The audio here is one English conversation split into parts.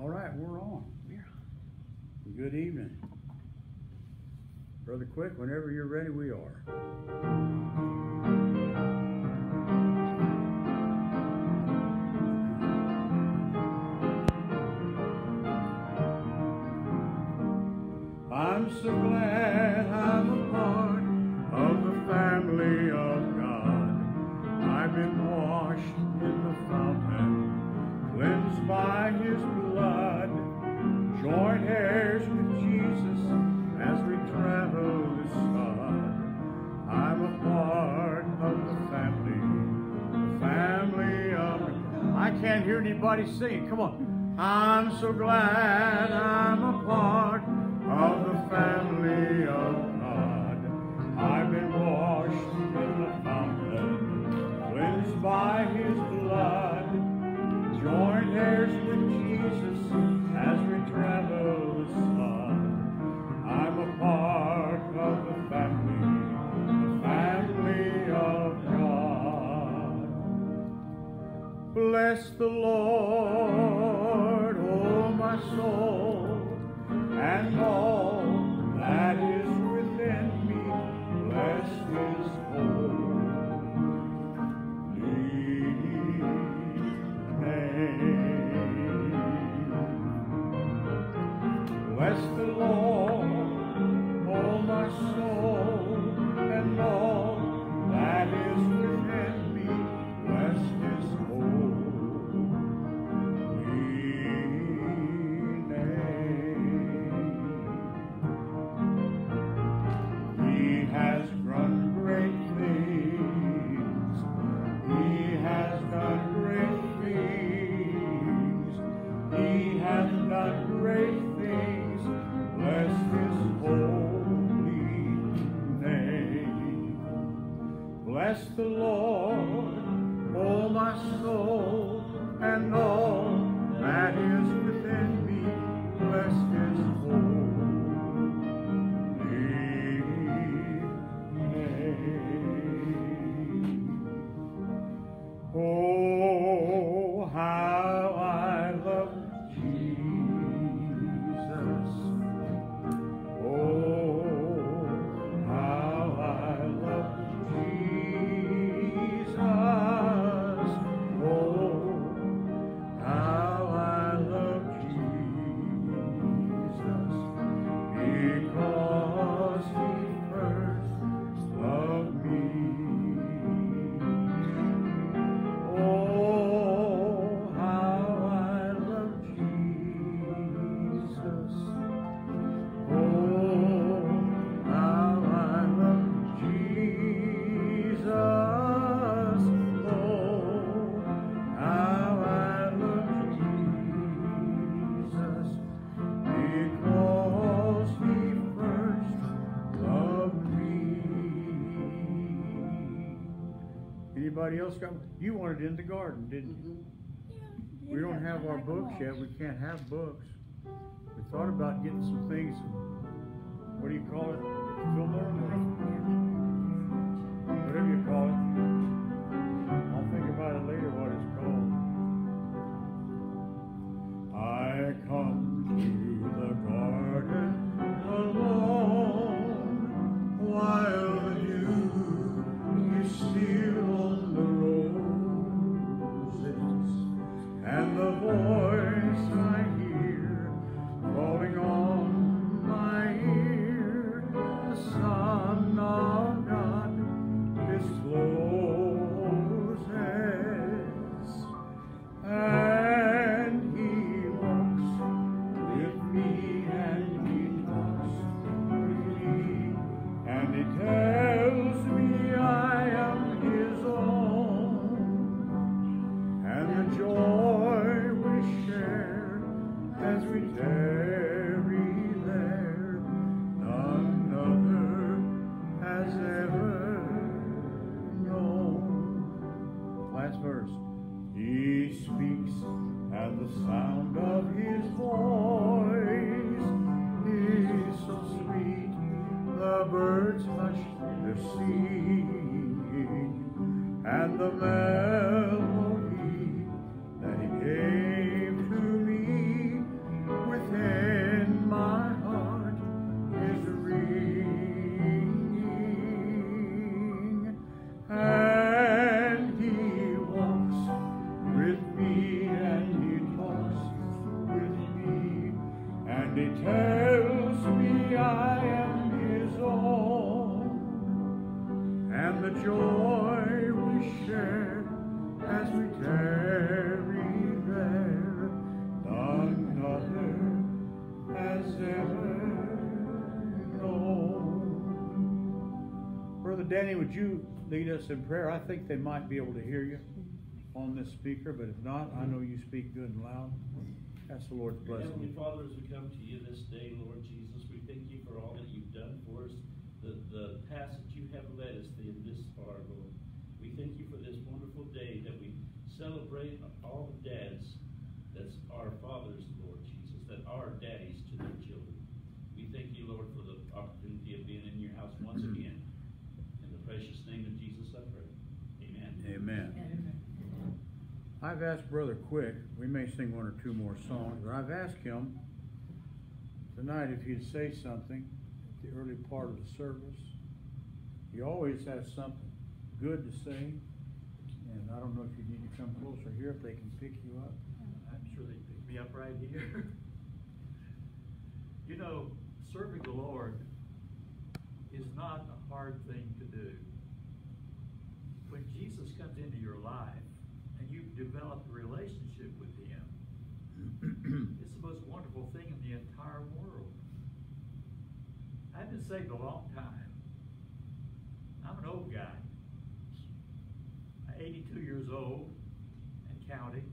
All right, we're on. We're on. Good evening. Brother Quick, whenever you're ready, we are. By his blood, heirs with Jesus as we travel this sod. I'm a part of the family, the family of I can't hear anybody singing. Come on. I'm so glad I'm a part of the family of God. I've been washed in the fountain, cleansed by his blood, joined heirs with Jesus as we travel the sun. I'm a part of the family, the family of God. Bless the Lord, oh my soul and all holy Anybody else got, you wanted in the garden, didn't you? Mm-hmm. We don't have our books yet, we can't have books. We thought about getting some things, what do you call it? Philharmonic? Whatever you call it. I'll think about it later what it's called. I come to the garden us in prayer? I think they might be able to hear you on this speaker, but if not, I know you speak good and loud. That's the Lord's blessing. Heavenly Father, as we come to you this day, Lord Jesus, we thank you for all that you've done for us, the, the path that you have led us in this far, Lord. We thank you for this wonderful day that we celebrate all the dads that's our fathers, Lord Jesus, that are daddies to their children. We thank you, Lord, for the opportunity of being in your house once again. In the precious name of Jesus. Amen. Amen. I've asked Brother Quick, we may sing one or two more songs, but I've asked him tonight if he'd say something at the early part of the service. He always has something good to say, and I don't know if you need to come closer here, if they can pick you up. I'm sure they pick me up right here. you know, serving the Lord is not a hard thing to do. When Jesus comes into your life and you've developed a relationship with Him, it's the most wonderful thing in the entire world. I've been saved a long time. I'm an old guy. I'm 82 years old and counting.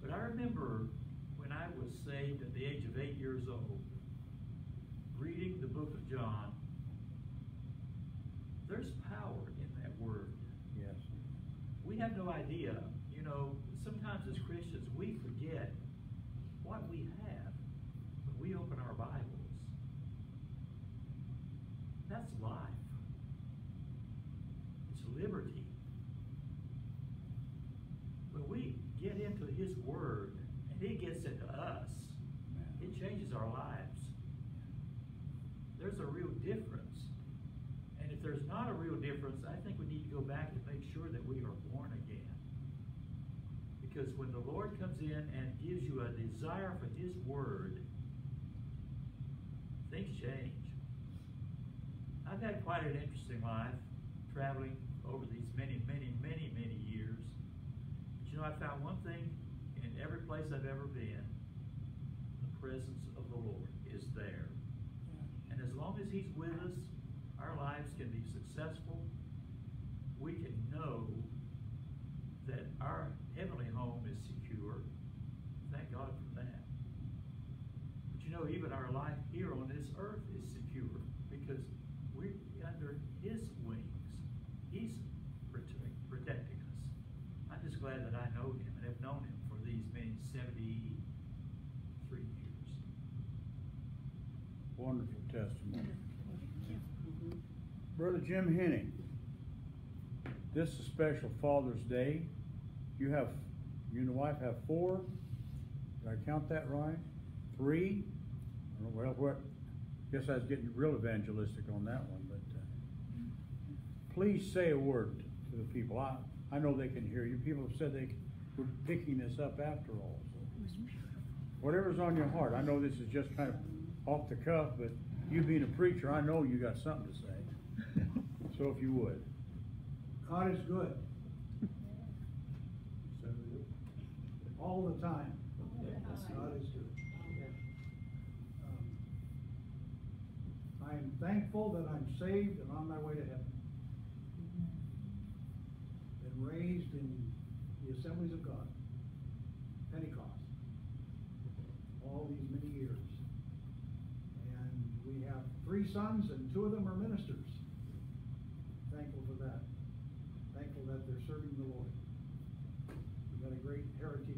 But I remember when I was saved at the age of eight years old, reading the book of John. There's power in that word. Yes. We have no idea. You know, sometimes as Christians, we forget what we have when we open our Bibles. That's life. It's liberty. When we get into His Word and He gets into us, it changes our lives. There's a real difference. And if there's not a real difference, I think we need to go back and make sure that we are. Because when the Lord comes in and gives you a desire for His Word, things change. I've had quite an interesting life, traveling over these many, many, many, many years. But you know, I found one thing in every place I've ever been the presence of the Lord is there. And as long as He's with us, our lives can be successful. We can know that our heavenly home is secure. Thank God for that. But you know, even our life here on this earth is secure because we're under His wings. He's protecting us. I'm just glad that I know Him and have known Him for these many 73 years. Wonderful testimony. Brother Jim Henning, this is a special Father's Day. You have, you and the wife have four. Did I count that right? Three? Well, what? Guess I was getting real evangelistic on that one, but uh, please say a word to the people. I, I know they can hear you. People have said they were picking this up after all. So. Whatever's on your heart. I know this is just kind of off the cuff, but you being a preacher, I know you got something to say. So if you would. God is good. All the time. God is good. Um, I am thankful that I'm saved and on my way to heaven. Been raised in the assemblies of God, Pentecost, all these many years. And we have three sons and two of them are ministers. Thankful for that. Thankful that they're serving the Lord. We've got a great heritage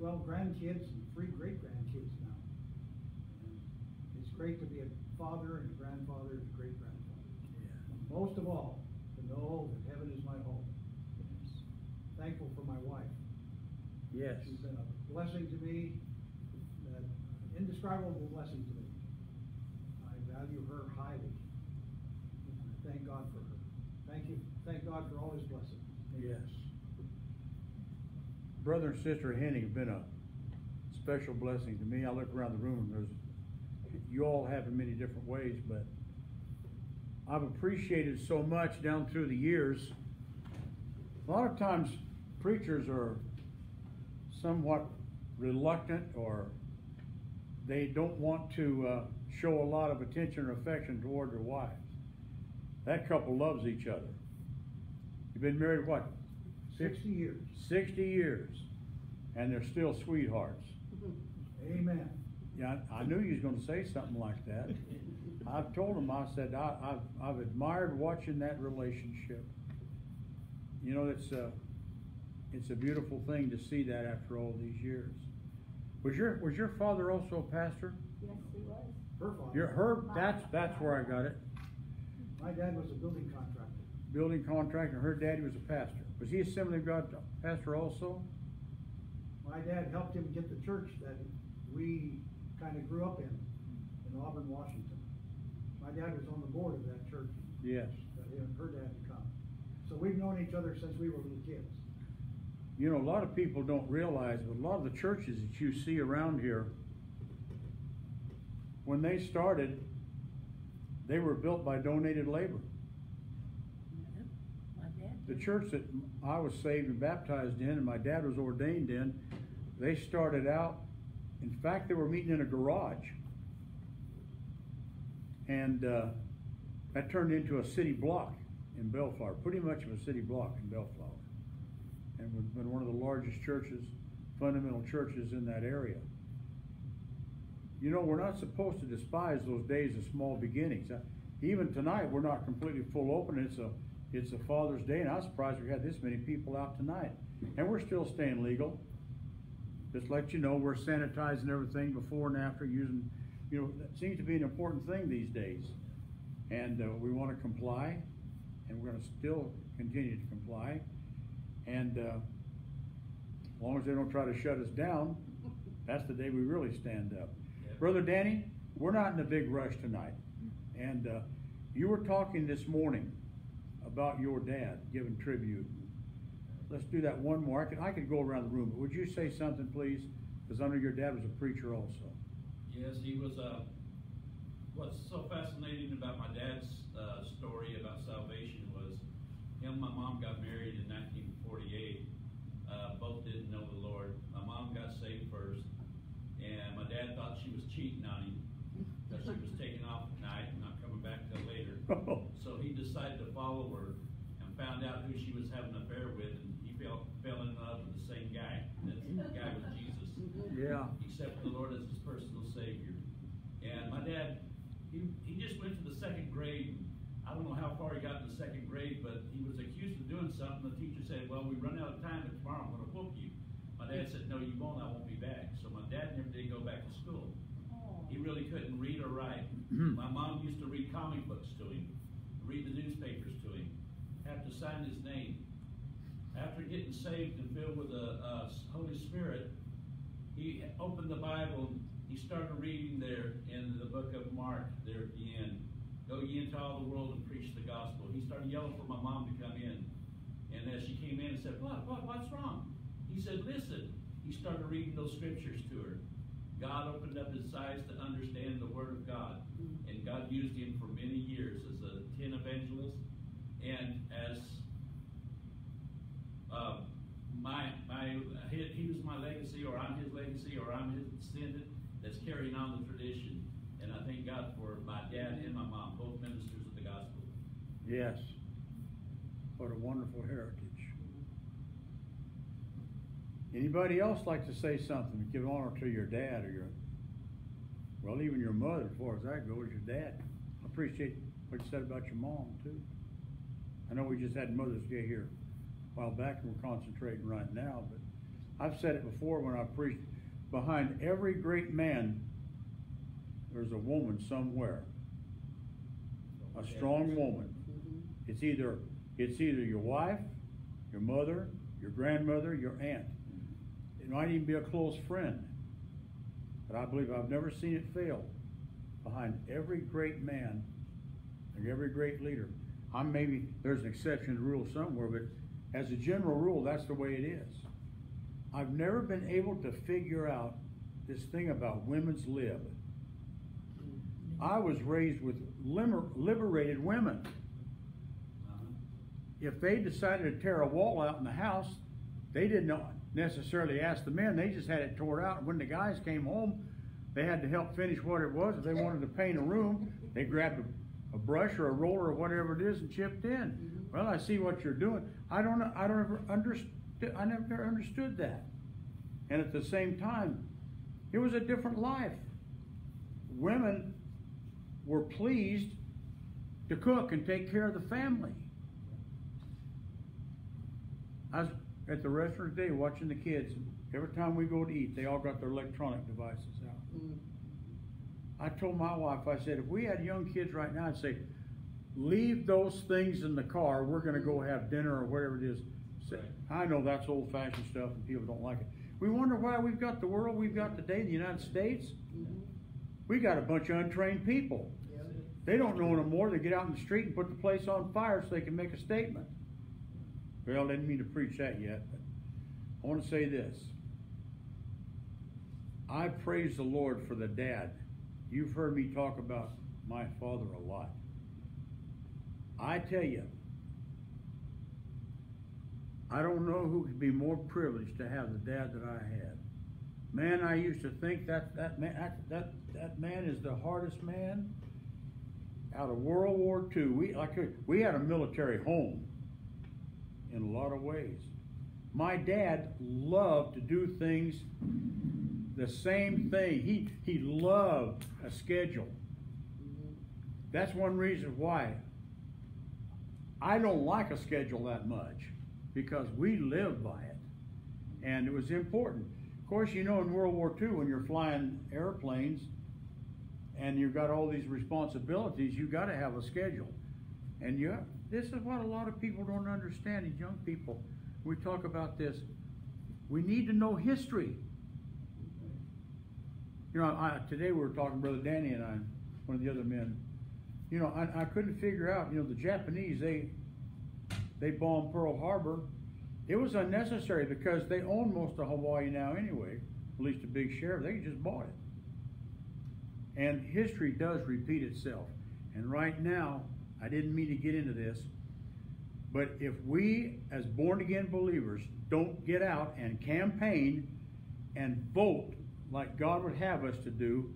12 grandkids and three great grandkids now. And it's great to be a father and a grandfather and a great grandfather. Yeah. Most of all, to know that heaven is my home. Yes. Thankful for my wife. Yes. She's been a blessing to me, an indescribable blessing to me. I value her highly. And I thank God for her. Thank you. Thank God for all his blessings. Yes. Brother and sister Henning have been a special blessing to me. I look around the room and there's, you all have in many different ways, but I've appreciated so much down through the years. A lot of times preachers are somewhat reluctant or they don't want to uh, show a lot of attention or affection toward their wives. That couple loves each other. You've been married what? Sixty years. Sixty years, and they're still sweethearts. Mm-hmm. Amen. Yeah, I I knew you was gonna say something like that. I've told them, I said, I, I've, I've admired watching that relationship. You know, it's a, it's a beautiful thing to see that after all these years. Was your, was your father also a pastor? Yes, he was. Her father. Your, her, that's, that's where I got it. My dad was a building contractor. Building contractor, her daddy was a pastor. Was he a Assembly of God pastor also? My dad helped him get the church that we kind of grew up in, in Auburn, Washington. My dad was on the board of that church Yes. that him her dad had come. So we've known each other since we were little kids. You know, a lot of people don't realize, but a lot of the churches that you see around here, when they started, they were built by donated labor. The church that I was saved and baptized in, and my dad was ordained in, they started out, in fact, they were meeting in a garage. And uh, that turned into a city block in Bellflower, pretty much of a city block in Bellflower. And we've been one of the largest churches, fundamental churches in that area. You know, we're not supposed to despise those days of small beginnings. Uh, Even tonight, we're not completely full open. It's a, it's a Father's Day, and I was surprised we had this many people out tonight. And we're still staying legal. Just let you know, we're sanitizing everything before and after using, you know, that seems to be an important thing these days. And, uh, we wanna comply, and we're gonna still continue to comply. And, uh, as long as they don't try to shut us down, that's the day we really stand up. Yeah. Brother Danny, we're not in a big rush tonight. And, uh, you were talking this morning about your dad giving tribute. Let's do that one more. I could, I could go around the room, but would you say something, please? Cause I know your dad was a preacher also. Yes, he was, uh, what's so fascinating about my dad's, uh, story about salvation was him and my mom got married in nineteen forty-eight. Uh, both didn't know the Lord. My mom got saved first, and my dad thought she was cheating on him, because she was taking off at night and not coming back till later. So he decided to and found out who she was having an affair with, and he fell, fell in love with the same guy. That guy was Jesus Yeah. Except the Lord as his personal savior. And my dad, he, he just went to the second grade. I don't know how far he got in the second grade, but he was accused of doing something. The teacher said, well, we run out of time, but tomorrow I'm gonna whoop you. My dad said, no, you won't, I won't be back. So my dad never did go back to school. He really couldn't read or write. My mom used to read comic books to him, read the newspapers to have to sign his name. After getting saved and filled with the, uh, Holy Spirit, he opened the Bible, he started reading there in the book of Mark, there at the end. Go ye into all the world and preach the gospel. He started yelling for my mom to come in. And as she came in and said, what, what, what's wrong? He said, listen. He started reading those scriptures to her. God opened up his eyes to understand the word of God. And God used him for many years as a tin evangelist and as uh, my, my, he, he was my legacy, or I'm his legacy, or I'm his descendant that's carrying on the tradition. And I thank God for my dad and my mom, both ministers of the gospel. Yes. What a wonderful heritage. Anybody else like to say something, give honor to your dad or your, well, even your mother, as far as that goes, your dad. I appreciate what you said about your mom too. I know we just had Mother's Day here a while back and we're concentrating right now, but I've said it before when I preached, behind every great man, there's a woman somewhere. A strong woman. It's either, it's either your wife, your mother, your grandmother, your aunt. It might even be a close friend. But I believe I've never seen it fail. Behind every great man and every great leader. I'm maybe, there's an exception to the rule somewhere, but as a general rule, that's the way it is. I've never been able to figure out this thing about women's lib. I was raised with liber- liberated women. Uh-huh. If they decided to tear a wall out in the house, they did not necessarily ask the men, they just had it tore out. When the guys came home, they had to help finish what it was. If they wanted to paint a room, they grabbed a, a brush or a roller or whatever it is and chipped in. Mm-hmm. Well, I see what you're doing. I don't, I don't ever understood, I never understood that. And at the same time, it was a different life. Women were pleased to cook and take care of the family. I was at the restaurant today watching the kids. Every time we go to eat, they all got their electronic devices out. Mm-hmm. I told my wife, I said, if we had young kids right now, I'd say, leave those things in the car. We're going to go have dinner or whatever it is. I know that's old fashioned stuff and people don't like it. We wonder why we've got the world we've got today in the United States. Mm-hmm. We got a bunch of untrained people. They don't know no more. They get out in the street and put the place on fire so they can make a statement. Well, I didn't mean to preach that yet, but I want to say this. I praise the Lord for the dad. You've heard me talk about my father a lot. I tell you, I don't know who could be more privileged to have the dad that I had. Man, I used to think that that man that that, that man is the hardest man out of World War II. We like we had a military home in a lot of ways. My dad loved to do things the same thing. He he loved a schedule. That's one reason why I don't like a schedule that much because we live by it. And it was important. Of course, you know in World War II when you're flying airplanes and you've got all these responsibilities, you've got to have a schedule. And you this is what a lot of people don't understand, these young people. We talk about this. We need to know history. You know, I, today we were talking, Brother Danny and I, one of the other men. You know, I, I couldn't figure out. You know, the Japanese they they bombed Pearl Harbor. It was unnecessary because they own most of Hawaii now anyway, at least a big share. They just bought it. And history does repeat itself. And right now, I didn't mean to get into this, but if we as born again believers don't get out and campaign and vote like God would have us to do,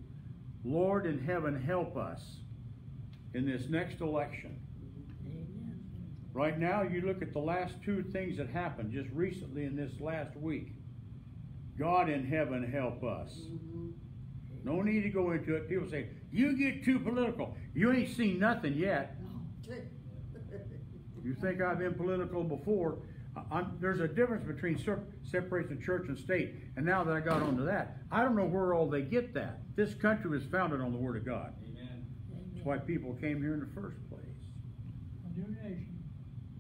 Lord in heaven, help us in this next election. Amen. Right now, you look at the last two things that happened just recently in this last week. God in heaven, help us. Mm-hmm. No need to go into it. People say, you get too political. You ain't seen nothing yet. you think I've been political before. I'm, there's a difference between separating of church and state. And now that I got onto that, I don't know where all they get that. This country was founded on the Word of God. Amen. That's why people came here in the first place. A new nation.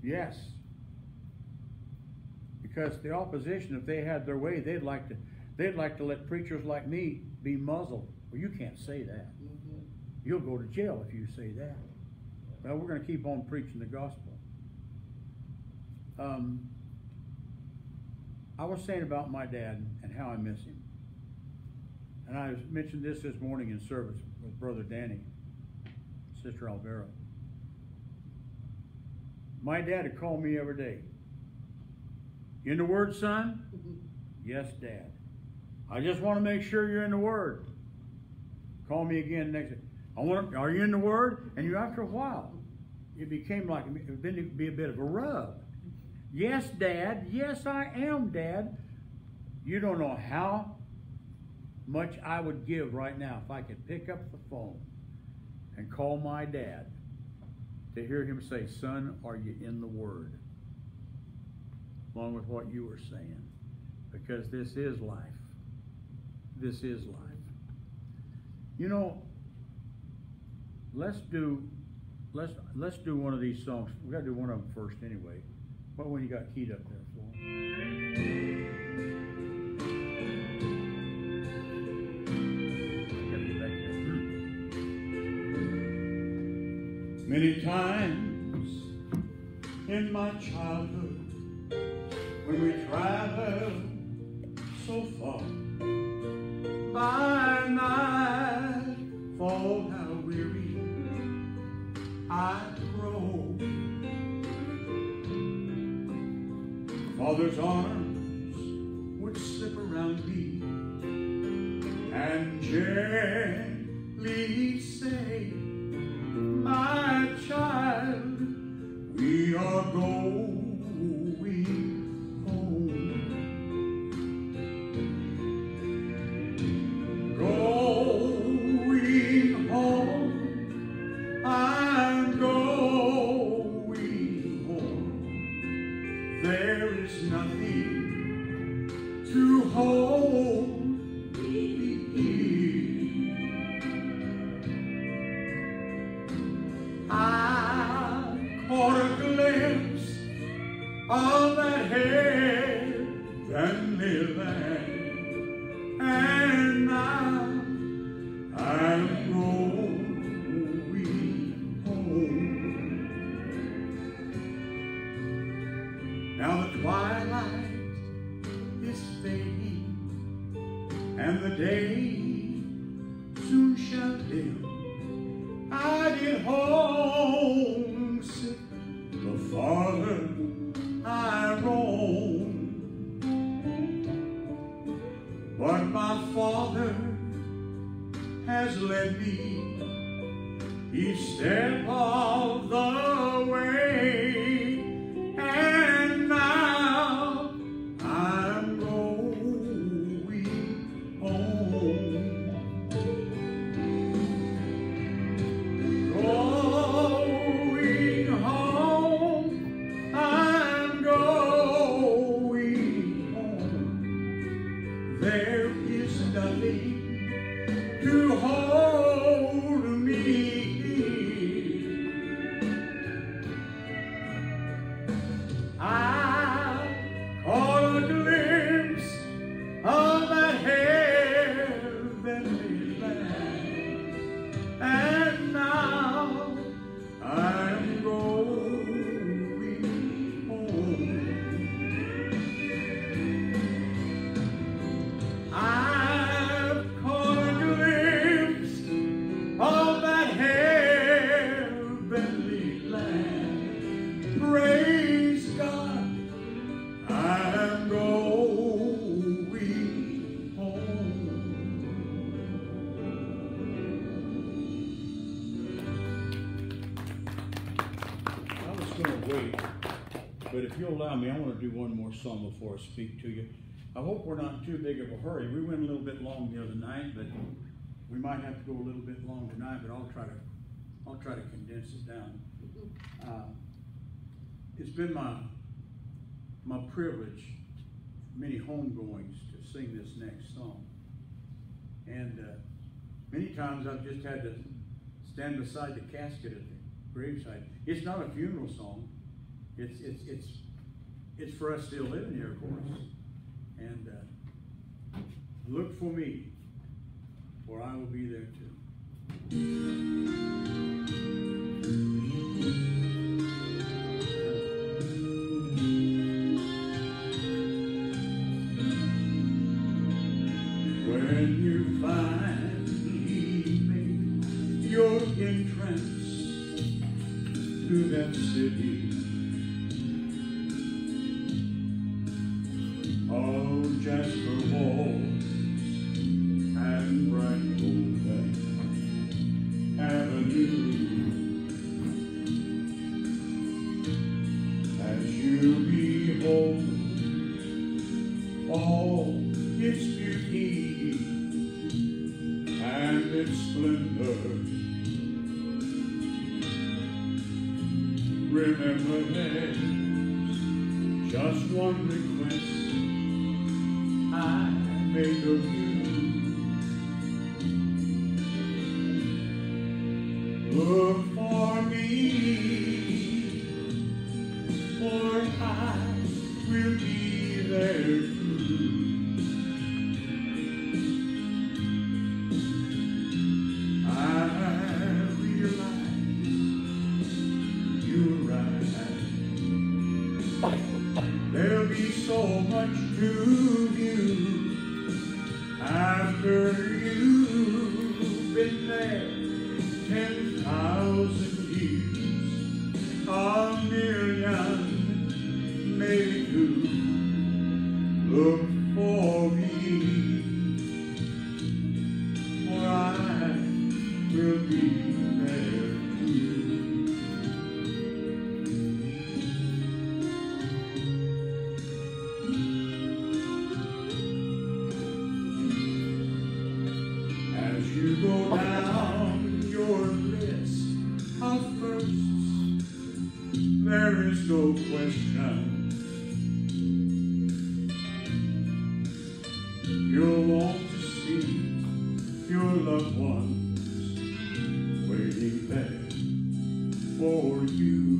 Yes. Because the opposition, if they had their way, they'd like to they'd like to let preachers like me be muzzled. Well, you can't say that. Mm-hmm. You'll go to jail if you say that. Well, we're going to keep on preaching the gospel. Um, I was saying about my dad and how I miss him. And I mentioned this this morning in service with Brother Danny, Sister Alvera. My dad would call me every day. In the Word, son? yes, Dad. I just want to make sure you're in the Word. Call me again next day. I want. Are you in the Word? And you, after a while, it became like it would be a bit of a rub. Yes, Dad. Yes, I am, Dad. You don't know how much I would give right now if I could pick up the phone and call my dad to hear him say, Son, are you in the Word? Along with what you were saying. Because this is life. This is life. You know, let's do let's let's do one of these songs. We got to do one of them first anyway. What one you got keyed up there, Flo? Many times in my childhood, when we traveled so far, by night, fall how weary I Father's arms would slip around me and do one more song before I speak to you. I hope we're not in too big of a hurry. We went a little bit long the other night, but we might have to go a little bit long tonight, but I'll try to, I'll try to condense it down. Uh, It's been my, my privilege, many homegoings, to sing this next song. And, uh, many times I've just had to stand beside the casket at the graveside. It's not a funeral song. It's, it's, it's, it's for us still living here, of course. And, uh, look for me, for I will be there too. Your entrance to that city, There is no question. You'll want to see your loved ones waiting there for you.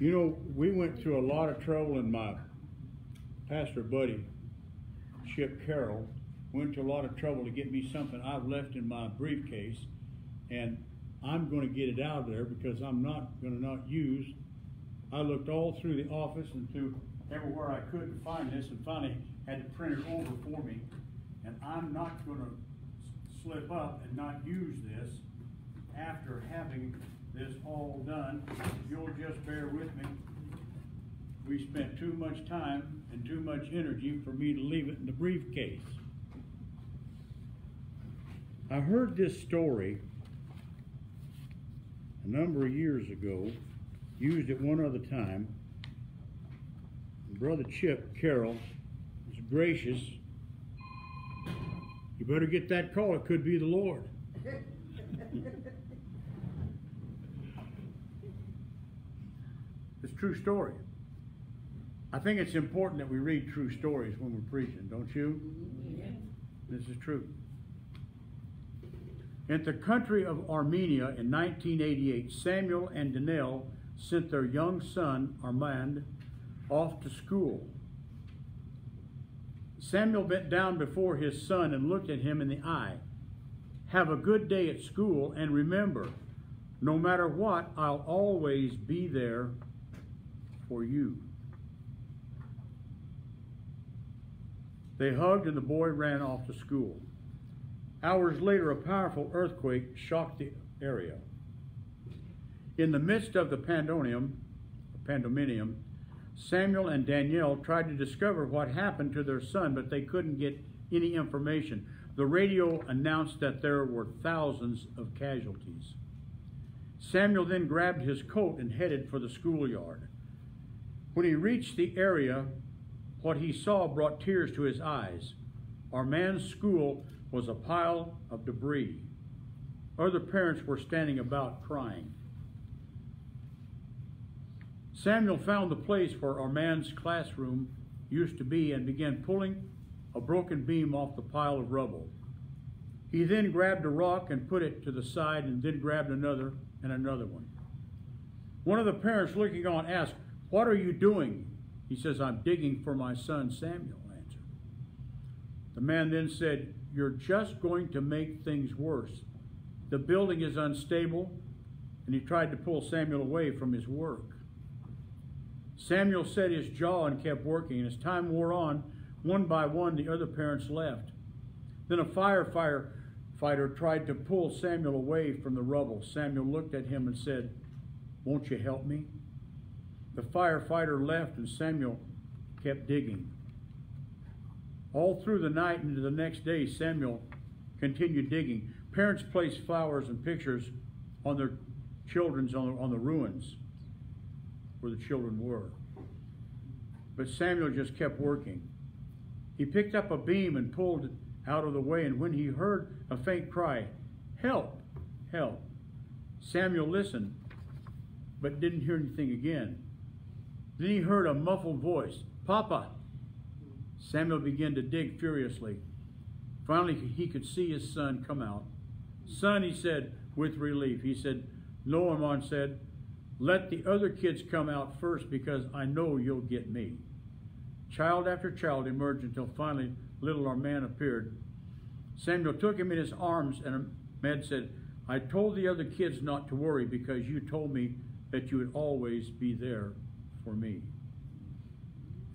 You know, we went through a lot of trouble in my pastor buddy, Chip Carroll, went to a lot of trouble to get me something I've left in my briefcase. And I'm gonna get it out of there because I'm not gonna not use. I looked all through the office and through everywhere I could to find this and finally had to print it over for me. And I'm not gonna slip up and not use this after having this all done. If You'll just bear with me. We spent too much time and too much energy for me to leave it in the briefcase. I heard this story a number of years ago, used it one other time. Brother Chip Carroll was gracious you better get that call. It could be the Lord. it's a true story. I think it's important that we read true stories when we're preaching, don't you? This is true. In the country of Armenia in 1988, Samuel and Danielle sent their young son, Armand, off to school. Samuel bent down before his son and looked at him in the eye. Have a good day at school, and remember, no matter what, I'll always be there for you. They hugged, and the boy ran off to school. Hours later, a powerful earthquake shocked the area. In the midst of the pandemonium, Samuel and Danielle tried to discover what happened to their son, but they couldn't get any information. The radio announced that there were thousands of casualties. Samuel then grabbed his coat and headed for the schoolyard. When he reached the area, what he saw brought tears to his eyes. Armand's school was a pile of debris. Other parents were standing about crying. Samuel found the place where Armand's classroom used to be and began pulling a broken beam off the pile of rubble. He then grabbed a rock and put it to the side and then grabbed another and another one. One of the parents looking on asked, What are you doing? He says, I'm digging for my son Samuel, answered. The man then said, You're just going to make things worse. The building is unstable, and he tried to pull Samuel away from his work. Samuel set his jaw and kept working, and as time wore on, one by one the other parents left. Then a firefighter tried to pull Samuel away from the rubble. Samuel looked at him and said, Won't you help me? The firefighter left and Samuel kept digging. All through the night into the next day, Samuel continued digging. Parents placed flowers and pictures on their children's on the, on the ruins where the children were. But Samuel just kept working. He picked up a beam and pulled it out of the way, and when he heard a faint cry, Help! Help! Samuel listened, but didn't hear anything again. Then he heard a muffled voice, Papa! Samuel began to dig furiously. Finally, he could see his son come out. Son, he said with relief, he said, Noamon said, let the other kids come out first because I know you'll get me. Child after child emerged until finally little Arman appeared. Samuel took him in his arms and Ahmed said, I told the other kids not to worry because you told me that you would always be there for me.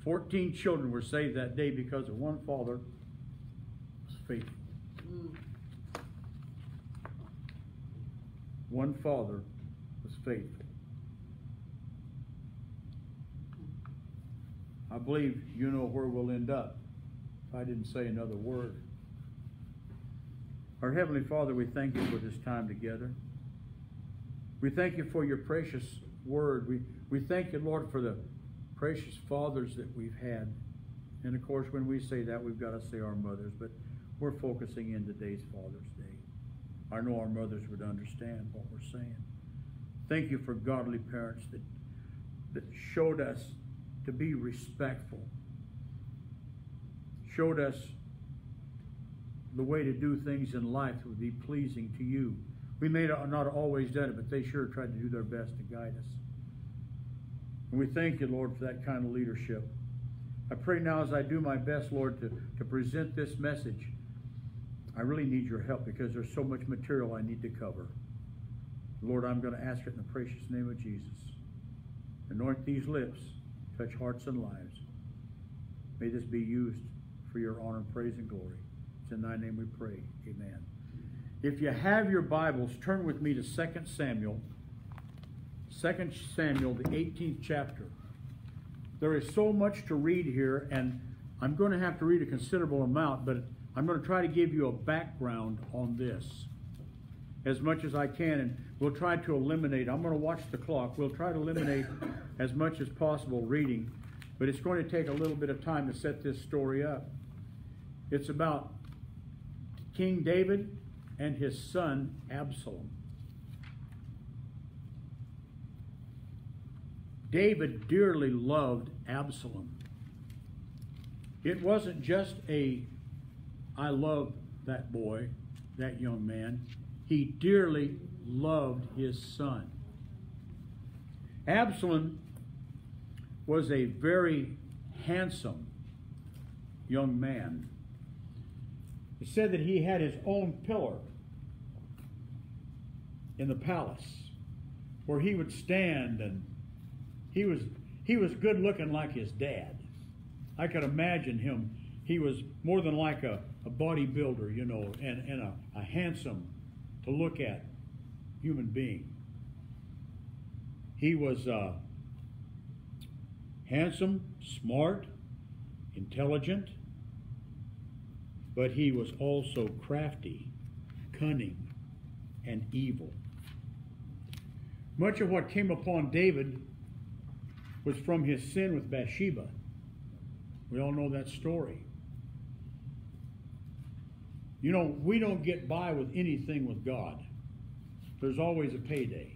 Fourteen children were saved that day because of one father was faithful. One father was faithful. I believe you know where we'll end up if I didn't say another word. Our Heavenly Father, we thank you for this time together. We thank you for your precious word. We, we thank you, Lord, for the precious fathers that we've had. And of course, when we say that, we've got to say our mothers, but we're focusing in today's Father's Day. I know our mothers would understand what we're saying. Thank you for godly parents that, that showed us to be respectful, showed us the way to do things in life that would be pleasing to you. We may not always done it, but they sure tried to do their best to guide us. And we thank you, Lord, for that kind of leadership. I pray now as I do my best, Lord, to, to present this message. I really need your help because there's so much material I need to cover. Lord, I'm going to ask it in the precious name of Jesus. Anoint these lips touch hearts and lives. May this be used for your honor, praise, and glory. It's in thy name we pray. Amen. If you have your Bibles, turn with me to 2 Samuel. 2 Samuel, the 18th chapter. There is so much to read here, and I'm going to have to read a considerable amount, but I'm going to try to give you a background on this as much as I can, and we'll try to eliminate. I'm going to watch the clock. We'll try to eliminate as much as possible reading, but it's going to take a little bit of time to set this story up. It's about King David and his son Absalom. David dearly loved Absalom. It wasn't just a, I love that boy, that young man. He dearly loved his son. Absalom was a very handsome young man. It said that he had his own pillar in the palace where he would stand and he was he was good looking like his dad. I could imagine him. He was more than like a, a bodybuilder, you know, and, and a, a handsome to look at human being. He was uh, handsome, smart, intelligent, but he was also crafty, cunning, and evil. Much of what came upon David was from his sin with Bathsheba. We all know that story. You know, we don't get by with anything with God. There's always a payday.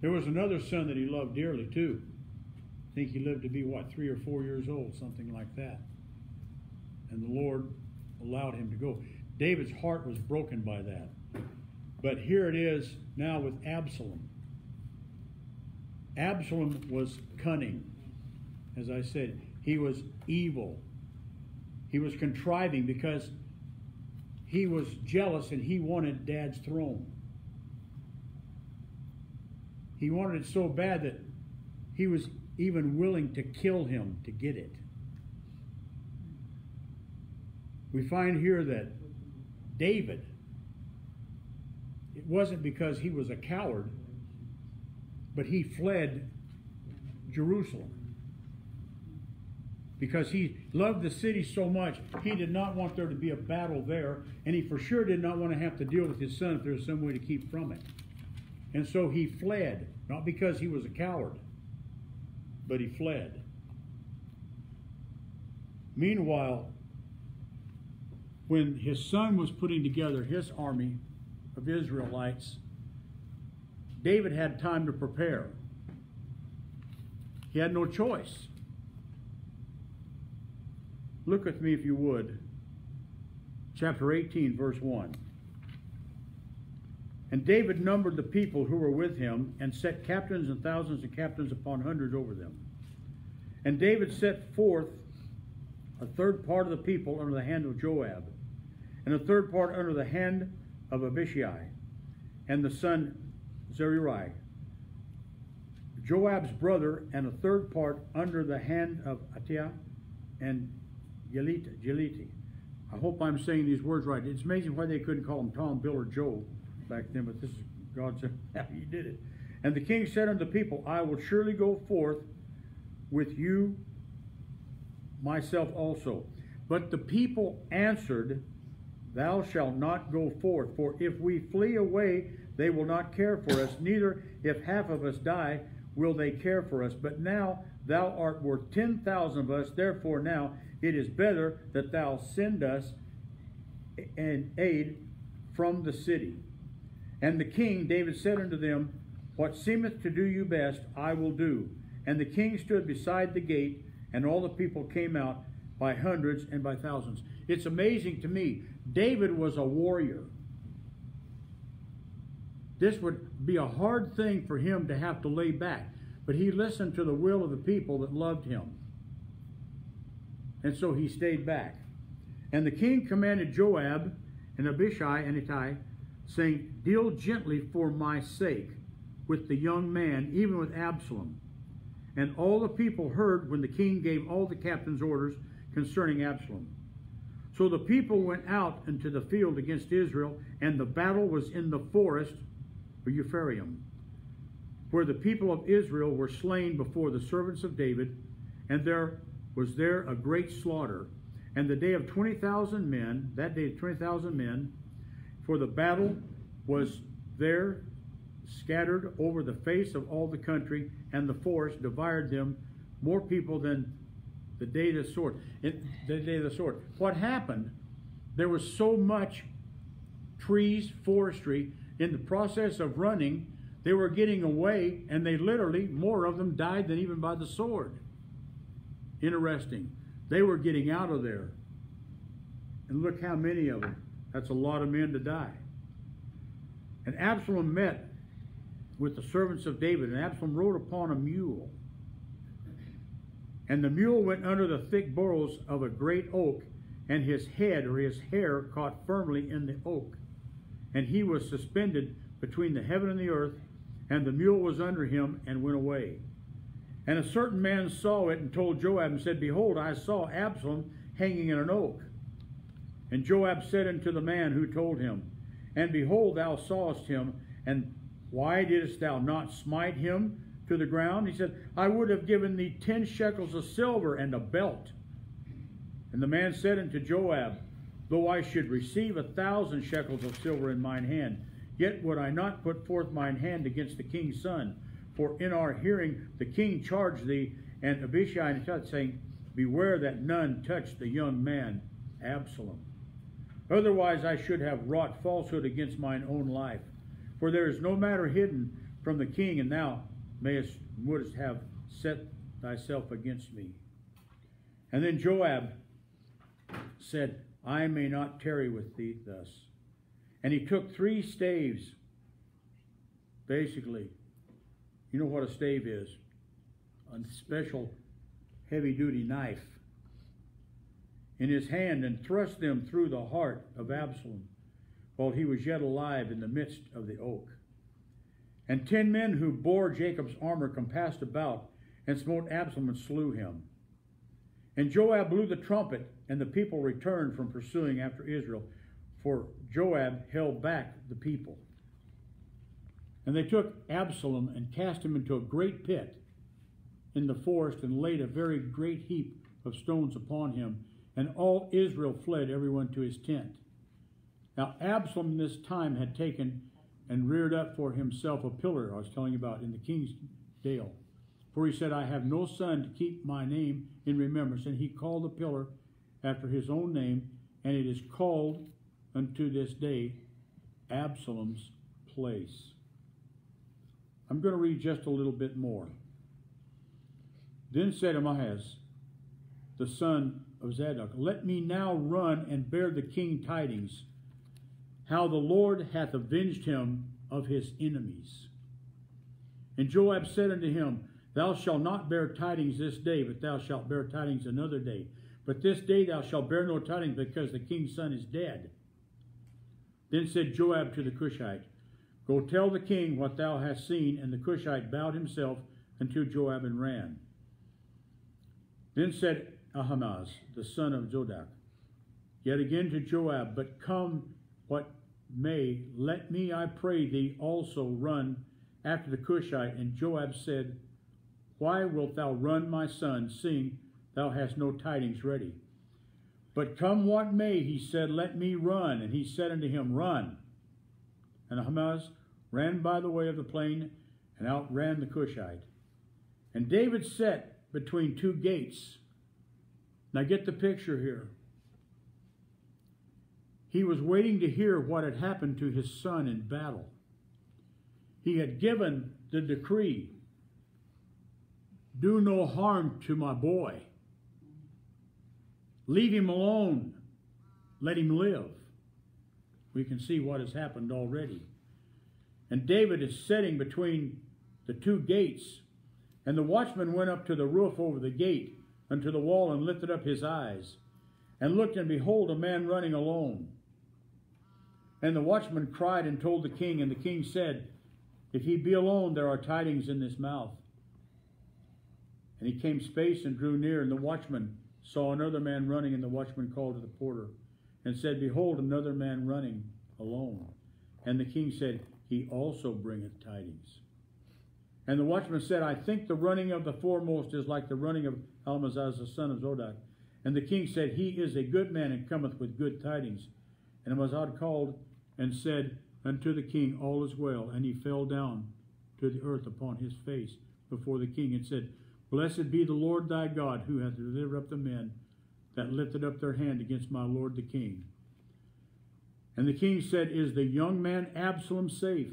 There was another son that he loved dearly too. I think he lived to be, what, three or four years old, something like that. And the Lord allowed him to go. David's heart was broken by that. But here it is now with Absalom. Absalom was cunning. As I said, he was evil. He was contriving because he was jealous and he wanted dad's throne. He wanted it so bad that he was even willing to kill him to get it. we find here that David, it wasn't because he was a coward, but he fled Jerusalem. Because he loved the city so much, he did not want there to be a battle there, and he for sure did not want to have to deal with his son if there was some way to keep from it. And so he fled, not because he was a coward, but he fled. Meanwhile, when his son was putting together his army of Israelites, David had time to prepare. He had no choice. Look with me, if you would, chapter 18, verse 1. And David numbered the people who were with him, and set captains and thousands and captains upon hundreds over them. And David set forth a third part of the people under the hand of Joab, and a third part under the hand of Abishai, and the son Zeruiah, Joab's brother, and a third part under the hand of Atiah and Yelita, Jeliti. I hope I'm saying these words right. It's amazing why they couldn't call him Tom, Bill, or Joe back then, but this is God said he did it. And the king said unto the people, I will surely go forth with you myself also. But the people answered, Thou shalt not go forth, for if we flee away, they will not care for us, neither if half of us die, will they care for us. But now thou art worth ten thousand of us, therefore now it is better that thou send us an aid from the city. And the king, David, said unto them, What seemeth to do you best, I will do. And the king stood beside the gate, and all the people came out by hundreds and by thousands. It's amazing to me. David was a warrior. This would be a hard thing for him to have to lay back, but he listened to the will of the people that loved him. And so he stayed back. And the king commanded Joab and Abishai and Ittai, saying, Deal gently for my sake with the young man, even with Absalom. And all the people heard when the king gave all the captains orders concerning Absalom. So the people went out into the field against Israel, and the battle was in the forest of Ephraim, where the people of Israel were slain before the servants of David, and there was there a great slaughter. And the day of 20,000 men, that day of 20,000 men, for the battle was there scattered over the face of all the country, and the forest devoured them more people than the day of the sword. It, the day of the sword. What happened? There was so much trees, forestry, in the process of running, they were getting away, and they literally, more of them died than even by the sword. Interesting. They were getting out of there. And look how many of them. That's a lot of men to die. And Absalom met with the servants of David, and Absalom rode upon a mule. And the mule went under the thick boughs of a great oak, and his head or his hair caught firmly in the oak. And he was suspended between the heaven and the earth, and the mule was under him and went away. And a certain man saw it and told Joab and said, Behold, I saw Absalom hanging in an oak. And Joab said unto the man who told him, And behold, thou sawest him, and why didst thou not smite him to the ground? He said, I would have given thee ten shekels of silver and a belt. And the man said unto Joab, Though I should receive a thousand shekels of silver in mine hand, yet would I not put forth mine hand against the king's son. For in our hearing the king charged thee, and Abishai and Ittai, saying, Beware that none touch the young man Absalom. Otherwise I should have wrought falsehood against mine own life. For there is no matter hidden from the king, and thou mayest wouldst have set thyself against me. And then Joab said, I may not tarry with thee thus. And he took three staves, basically, you know what a stave is? A special heavy duty knife in his hand and thrust them through the heart of Absalom while he was yet alive in the midst of the oak. And ten men who bore Joab's armor compassed about and smote Absalom and slew him. And Joab blew the trumpet, and the people returned from pursuing after Israel, for Joab held back the people. And they took Absalom and cast him into a great pit in the forest, and laid a very great heap of stones upon him. And all Israel fled, everyone to his tent. Now Absalom this time had taken and reared up for himself a pillar, I was telling you about, in the king's dale. For he said, I have no son to keep my name in remembrance. And he called the pillar after his own name, and it is called unto this day Absalom's place. I'm going to read just a little bit more. Then said Ahimaaz, the son of Zadok, Let me now run and bear the king tidings, how the Lord hath avenged him of his enemies. And Joab said unto him, Thou shalt not bear tidings this day, but thou shalt bear tidings another day. But this day thou shalt bear no tidings, because the king's son is dead. Then said Joab to the Cushite, Go tell the king what thou hast seen. And the Cushite bowed himself unto Joab and ran. Then said Ahimaaz, the son of Zadok, yet again to Joab, But come what may, let me, I pray thee, also run after the Cushite. And Joab said, Why wilt thou run, my son, seeing thou hast no tidings ready? But come what may, he said, Let me run. And he said unto him, Run. And Ahimaaz ran by the way of the plain and outran the Cushite. And David sat between two gates. Now get the picture here. He was waiting to hear what had happened to his son in battle. He had given the decree do no harm to my boy. Leave him alone. Let him live. We can see what has happened already. And David is sitting between the two gates. And the watchman went up to the roof over the gate unto the wall and lifted up his eyes and looked, and behold, a man running alone. And the watchman cried and told the king, and the king said, If he be alone, there are tidings in this mouth. And he came space and drew near, and the watchman saw another man running, and the watchman called to the porter and said, Behold, another man running alone. And the king said, He also bringeth tidings. And the watchman said, I think the running of the foremost is like the running of Ahimaaz the son of Zadok. And the king said, He is a good man and cometh with good tidings. And Ahimaaz called and said unto the king, All is well. And he fell down to the earth upon his face before the king and said, Blessed be the Lord thy God, who hath delivered up the men that lifted up their hand against my lord the king. And the king said, Is the young man Absalom safe?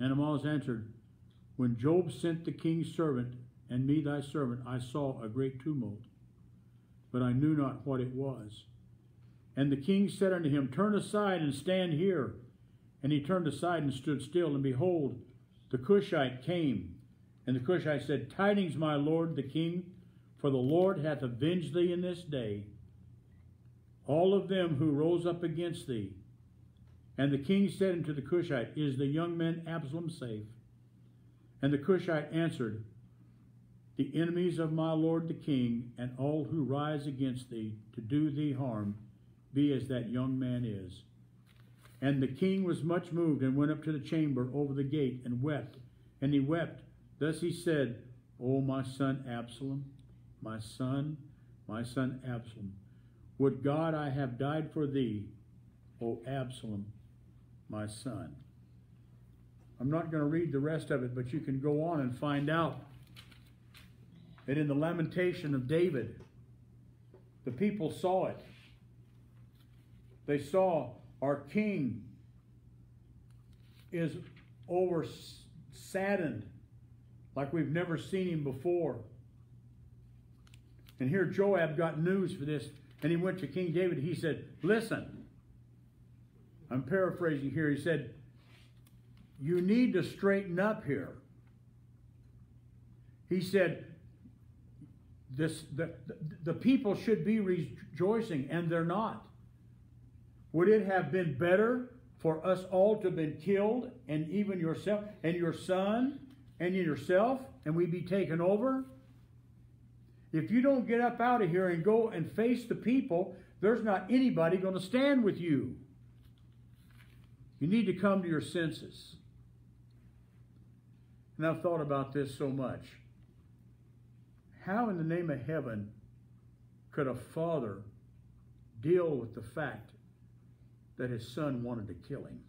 And Ahimaaz answered, When Joab sent the king's servant and me thy servant, I saw a great tumult, but I knew not what it was. And the king said unto him, Turn aside and stand here. And he turned aside and stood still, and behold, the Cushite came. And the Cushite said, Tidings, my lord the king, for the Lord hath avenged thee in this day, all of them who rose up against thee. And the king said unto the Cushite, Is the young man Absalom safe? And the Cushite answered, The enemies of my lord the king, and all who rise against thee to do thee harm, be as that young man is. And the king was much moved, and went up to the chamber over the gate, and wept. And he wept. Thus he said, O my son Absalom, my son, my son Absalom, would God I have died for thee, O Absalom, my son. I'm not going to read the rest of it, but you can go on and find out that in the lamentation of David, the people saw it. They saw our king is over saddened like we've never seen him before. And here Joab got news for this, and he went to King David. He said, Listen, I'm paraphrasing here. He said, You need to straighten up here. He said, this, the, the, the people should be rejoicing, and they're not. Would it have been better for us all to have been killed, and even yourself, and your son, and in yourself, and we be taken over? If you don't get up out of here and go and face the people, there's not anybody going to stand with you. You need to come to your senses. And I've thought about this so much. How in the name of heaven could a father deal with the fact that his son wanted to kill him?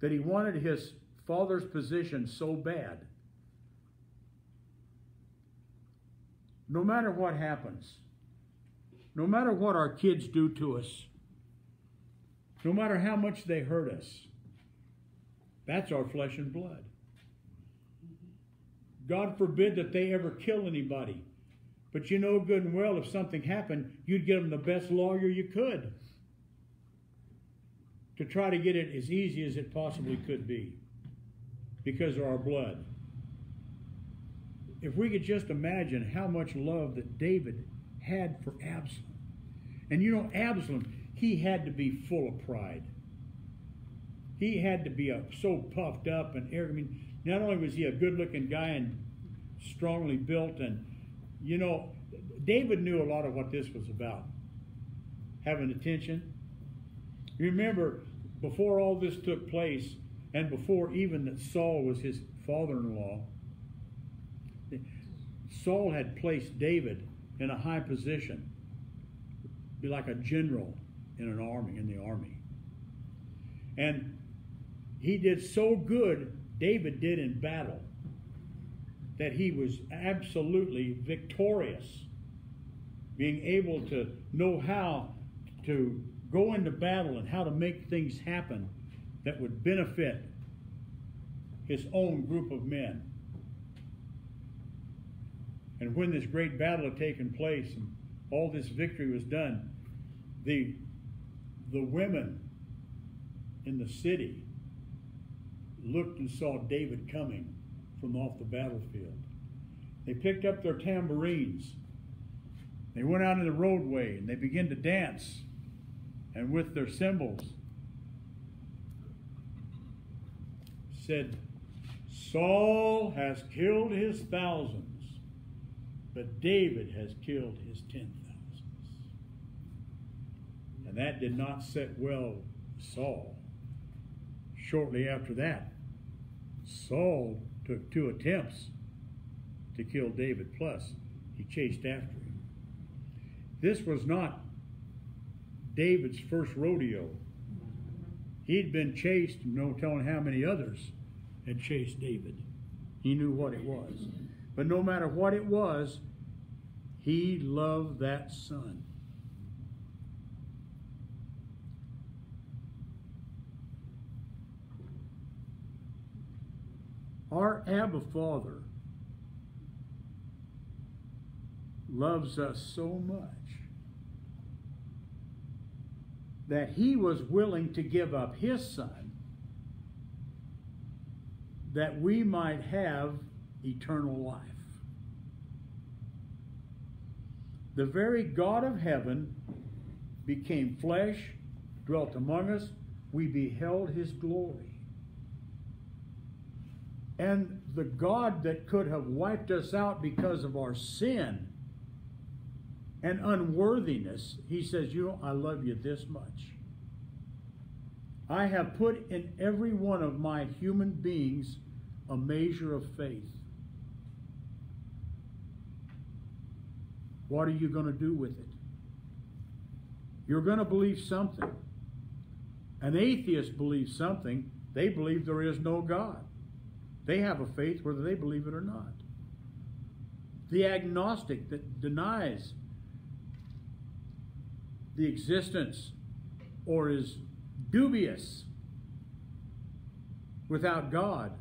That he wanted his father's position so bad. No matter what happens, no matter what our kids do to us, no matter how much they hurt us, that's our flesh and blood. God forbid that they ever kill anybody. But you know good and well if something happened, you'd get them the best lawyer you could to try to get it as easy as it possibly could be because of our blood. If we could just imagine how much love that David had for Absalom. And you know, Absalom, he had to be full of pride. He had to be a, so puffed up and arrogant. I mean, not only was he a good looking guy and strongly built, and, you know, David knew a lot of what this was about having attention. Remember, before all this took place, and before even that Saul was his father in law, Saul had placed David in a high position, be like a general in an army, in the army. And he did so good, David did in battle, that he was absolutely victorious, being able to know how to go into battle and how to make things happen that would benefit his own group of men. And when this great battle had taken place and all this victory was done, the, the women in the city looked and saw David coming from off the battlefield. They picked up their tambourines. They went out in the roadway and they began to dance. And with their cymbals, said, Saul has killed his thousands, but David has killed his ten thousands. And that did not sit well Saul. Shortly after that, Saul took two attempts to kill David, plus he chased after him. This was not David's first rodeo. He'd been chased, no telling how many others had chased David. He knew what it was. But no matter what it was, he loved that son. Our Abba Father loves us so much that he was willing to give up his son that we might have eternal life. The very God of heaven became flesh, dwelt among us, we beheld his glory. And the God that could have wiped us out because of our sin and unworthiness, he says, You know, I love you this much. I have put in every one of my human beings a measure of faith. What are you going to do with it? You're going to believe something. An atheist believes something. They believe there is no God. They have a faith whether they believe it or not. The agnostic that denies the existence or is dubious without God,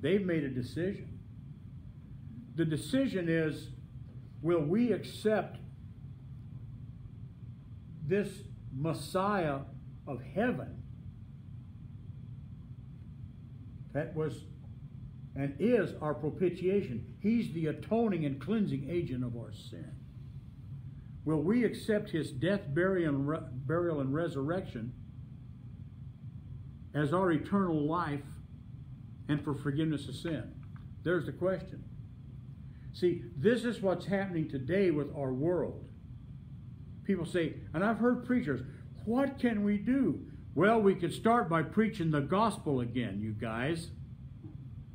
they've made a decision. The decision is will we accept this Messiah of heaven that was and is our propitiation? He's the atoning and cleansing agent of our sin. Will we accept his death, burial, and, re- burial, and resurrection as our eternal life and for forgiveness of sin? There's the question. See, this is what's happening today with our world. People say, and I've heard preachers, what can we do? Well, we could start by preaching the gospel again, you guys.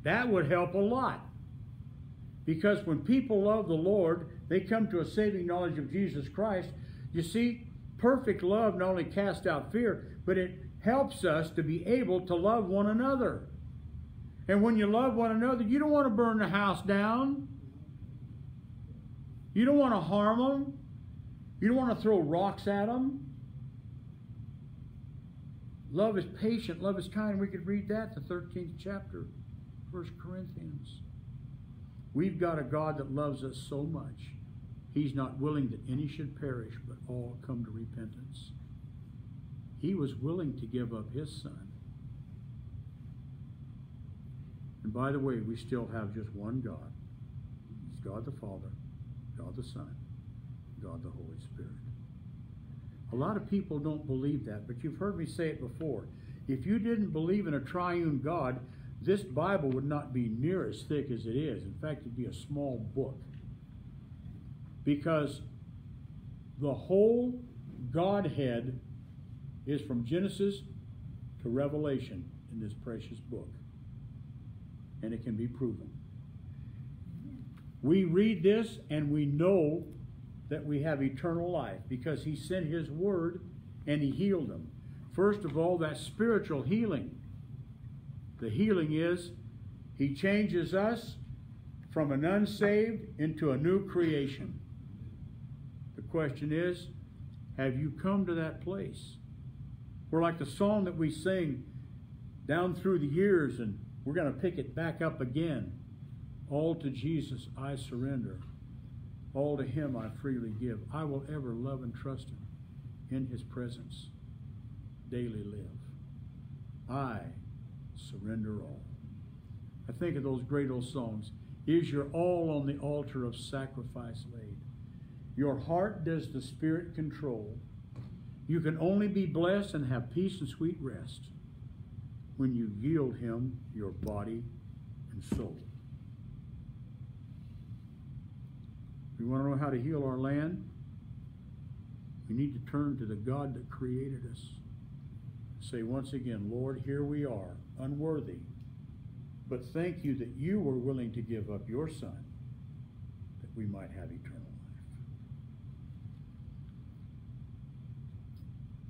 That would help a lot. Because when people love the Lord, they come to a saving knowledge of Jesus Christ. You see, perfect love not only casts out fear, but it helps us to be able to love one another. And when you love one another, you don't want to burn the house down. You don't want to harm them. You don't want to throw rocks at them. Love is patient, love is kind. We could read that, the 13th chapter, 1 Corinthians. We've got a God that loves us so much. He's not willing that any should perish, but all come to repentance. He was willing to give up his son. And by the way, we still have just one God. He's God the Father, God the Son, God the Holy Spirit. A lot of people don't believe that, but you've heard me say it before. If you didn't believe in a triune God, this Bible would not be near as thick as it is. In fact, it'd be a small book. Because the whole Godhead is from Genesis to Revelation in this precious book. And it can be proven. We read this and we know that we have eternal life because he sent his word and he healed them. First of all, that spiritual healing. The healing is he changes us from an unsaved into a new creation. The question is, have you come to that place? We're like the song that we sing down through the years, and we're going to pick it back up again. All to Jesus I surrender. All to him I freely give. I will ever love and trust him. In his presence daily live. I surrender all. I think of those great old songs. Is your all on the altar of sacrifice laid? Your heart does the Spirit control. You can only be blessed and have peace and sweet rest when you yield Him your body and soul. We want to know how to heal our land. We need to turn to the God that created us. Say once again, Lord, here we are, unworthy. But thank you that you were willing to give up your Son that we might have eternal life.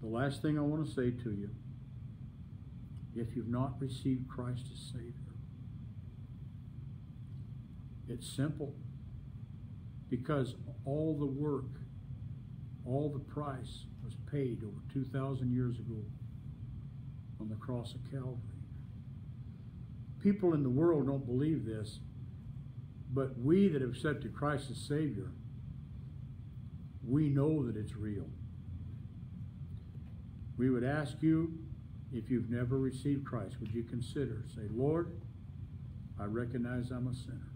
The last thing I want to say to you if you've not received Christ as Savior, it's simple because all the work, all the price was paid over 2,000 years ago on the cross of Calvary. People in the world don't believe this, but we that have accepted Christ as Savior, we know that it's real. We would ask you, if you've never received Christ, would you consider, say, Lord, I recognize I'm a sinner.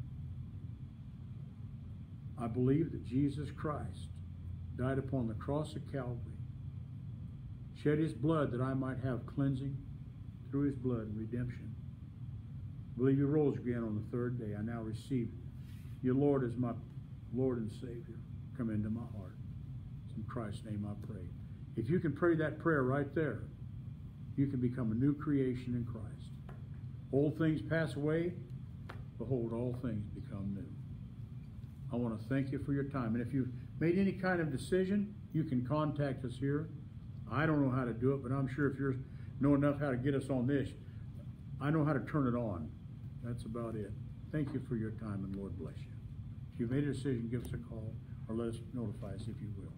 I believe that Jesus Christ died upon the cross of Calvary, shed his blood that I might have cleansing through his blood and redemption. I believe he rose again on the third day. I now receive your Lord, as my Lord and Savior. Come into my heart. It's in Christ's name I pray. If you can pray that prayer right there, you can become a new creation in Christ. Old things pass away. Behold, all things become new. I want to thank you for your time. And if you've made any kind of decision, you can contact us here. I don't know how to do it, but I'm sure if you know enough how to get us on this, I know how to turn it on. That's about it. Thank you for your time, and Lord bless you. If you've made a decision, give us a call or let us notify us if you will.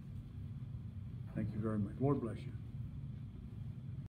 Thank you very much. Lord bless you.